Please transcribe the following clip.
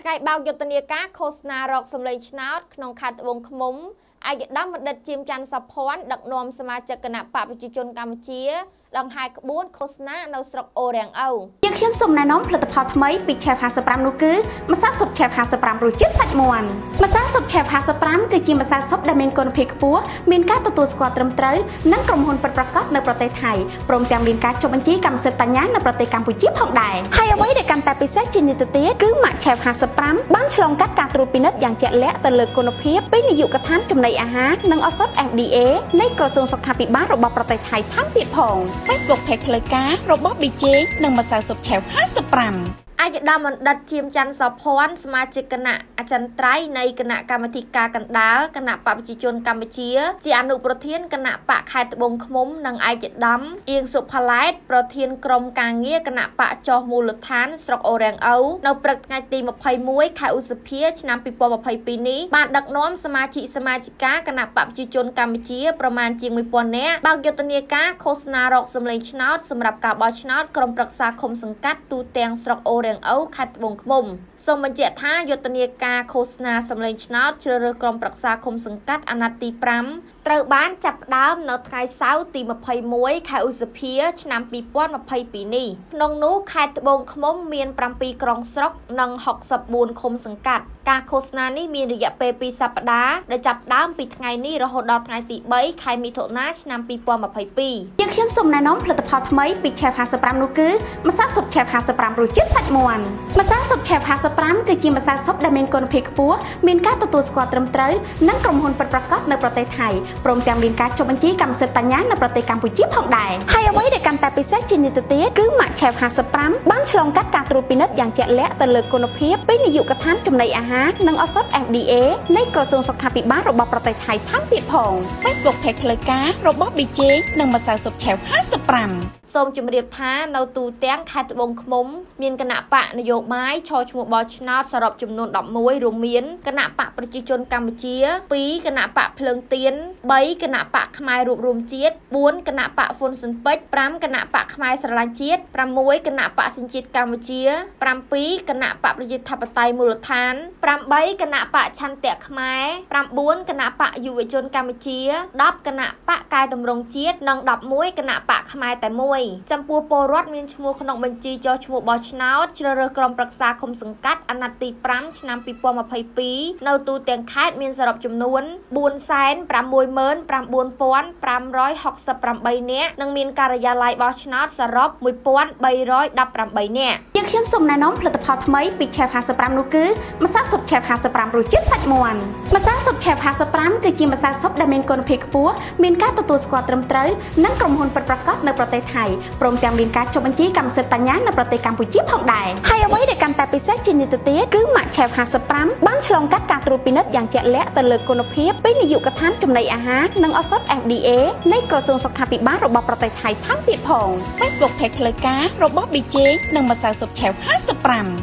ថ្ងៃបោកយុទ្ធនាការឃោសនារកសម្លេងឆ្នោតក្នុងខេត្តត្បូងឃ្មុំឯកឧត្តមបណ្ឌិតជាមច័ន្ទសុភ័ណ្ឌដឹកនាំសមាជិកគណៈបកប្រជាជនកម្ពុជាដង្ហែក្បួនឃោសនានៅស្រុកអូរាំងអូវយើងខ្ញុំសូមណែនាំផលិតផលថ្មីពី Chef 55នោះគឺម្សៅស៊ុប Chef 55រសជាតិសាច់មាន់ម្សៅស៊ុប Chef 55គឺជាម្សៅស៊ុបដែលមានគុណភាពខ្ពស់មានការទទួលស្គាល់ត្រឹមត្រូវនិងក្រុមហ៊ុនពិតប្រាកដនៅប្រទេសថៃព្រមទាំងមានការចុះបញ្ជីកម្មសិទ្ធិបញ្ញានៅប្រទេសកម្ពុជាផងដែរហើយអ្វីដែលកាន់តែពិសេសជាងនេះទៅទៀតគឺម៉ាក់ Chef 55បានឆ្លងកាត់ការត្រួតពិនិត្យយ៉ាងជាក់លាក់ទៅលើគុណភាពពីនាយកដ្ឋានចំណីអាហារនិងឱសថ FDA នៃក្រសួងសុខាភិបាលរបស់ប្រទេសថៃថែមទៀតផង Facebook Page ផ្លូវការរបស់ BJ និងម្សៅស៊ុបឆែវ55 អាយដាមបណ្ឌិតជាមច័ន្ទសោភ័ណ្ឌសមាជិកគណៈអចិន្ត្រៃយ៍នៃគណៈកម្មាធិការកណ្ដាលគណៈបកប្រជាជនកម្ពុជា ជាអនុប្រធានគណៈបកខេត្តត្បូងឃ្មុំនិងអាយដាមអៀងសុផាឡែតប្រធានក្រុមការងារគណៈបកចោះមូលដ្ឋានស្រុកអូរ៉ាំងអូវនៅព្រឹកថ្ងៃទី21ខែឧសភាឆ្នាំ2022នេះបានដឹកនាំសមាជិកសមាជិកាគណៈបកប្រជាជនកម្ពុជាប្រមាណជាង1000នាក់បើកយុទ្ធនាការឃោសនារកសម្លេងឆ្នោតសម្រាប់ការបោះឆ្នោតក្រុមប្រឹក្សាឃុំសង្កាត់ទូទាំងស្រុកអូរ៉ាំងអូខេត្តត្បូងឃ្មុំសូមបញ្ជាក់ថាយុទ្ធនាការឃោសនាសម្លេងឆ្នោតជ្រើសរើសក្រុមប្រឹក្សាឃុំសង្កាត់អាណត្តិទី5ត្រូវបានចាប់ផ្ដើមនៅថ្ងៃសៅរ៍ទី21ខែឧសភាឆ្នាំ2022នេះក្នុងនោះខេត្តត្បូងឃ្មុំមាន7ក្រុងស្រុកនិង64ឃុំសង្កាត់ការឃោសនានេះមានរយៈពេល2សប្តាហ៍ដែលចាប់ផ្ដើមពីថ្ងៃនេះរហូតដល់ថ្ងៃទី3ខែមិថុនាឆ្នាំ2022យើងខ្ញុំសូមណែនាំផលិតផលថ្មីពី Chef 55នោះគឺម្សៅស៊ុប Chef 55រសជាតិសាច់មាន់ម្សៅស៊ុប Chef 55គឺជាម្សៅស៊ុបដែលមានគុណភាពខ្ពស់មានការទទួលស្គាល់ត្រឹមត្រូវនិងក្រុមហ៊ុនពិតប្រាកដនៅប្រទេសថៃព្រមទាំងមានការចុះបញ្ជីកម្មសិទ្ធិបញ្ញានៅប្រទេសកម្ពុជាផងដែរហើយអ្វីដែលកាន់តែពិសេសជាងនេះទៅទៀតគឺម៉ាក់ Chef 55បានឆ្លងកាត់ការត្រួតពិនិត្យយ៉ាងជាក់លាក់ទៅលើគុណភាពពីនាយកដ្ឋានចំណីអាហារនិងឱសថ FDA នៃក្រសួងសុខាភិបាលរបស់ប្រទេសថៃថែមទៀតផង Facebook Page ផ្លូវការរបស់ BJ និងម្សៅស៊ុប Chef 55សូមជម្រាបថានៅទូទាំងខេត្តត្បូងឃ្មុំមានគណៈបកនយោបាយឈរឈ្មោះបោះឆ្នោតសរុបចំនួន11រួមមានគណៈបកប្រជាជនកម្ពុជា2គណៈបកភ្លើងទៀន3គណៈបកខ្មែររួបរวมជាតិ4គណៈបកហ្វុនស៊ិនពេជ្រ5គណៈបកខ្មែរស្រឡាញ់ជាតិ6គណៈបកសញ្ជាតិកម្ពុជា7គណៈបកប្រជាធិបតេយ្យមូលដ្ឋាន8គណៈបកឆន្ទៈខ្មែរ9គណៈបកយុវជនកម្ពុជា10គណៈបកកែតម្រង់ជាតិនិង11គណៈបកខ្មែរតែមួយចំពោះពលរដ្ឋមានឈ្មោះក្នុងបញ្ជីចុះឈ្មោះបោះឆ្នោតជ្រើសរើសក្រុមប្រឹក្សាឃុំសង្កាត់អាណត្តិទី5ឆ្នាំ2022នៅទូទាំងខេត្តមានសរុបចំនួន469,9568នាក់និងមានការិយាល័យបោះឆ្នោតសរុប1318នាក់យើងខ្ញុំសូមណែនាំផលិតផលថ្មីពី Chef 55នោះគឺម្សៅស៊ុប Chef 55រសជាតិសាច់មាន់ម្សៅស៊ុប Chef 55គឺជាម្សៅស៊ុបដែលមានគុណភាពខ្ពស់មានការទទួលស្គាល់ត្រឹមត្រូវនិងក្រុមហ៊ុនពិតប្រាកដនៅប្រទេសថៃព្រមទាំងមានការចុះបញ្ជីកម្មសិទ្ធិបញ្ញានៅប្រទេសកម្ពុជាផងដែរហើយអ្វីដែលកាន់តែពិសេសជាងនេះទៅទៀតគឺម៉ាក់ Chef 55បានឆ្លងកាត់ការត្រួតពិនិត្យយ៉ាងជាក់លាក់ទៅលើគុណភាពពីនាយកដ្ឋានចំណីអាហារនិងឱសថ FDA នៃក្រសួងសុខាភិបាលរបស់ប្រទេសថៃថែមទៀតផង Facebook Page ផ្លូវការរបស់ BJ និងម្សៅស៊ុប Chef 55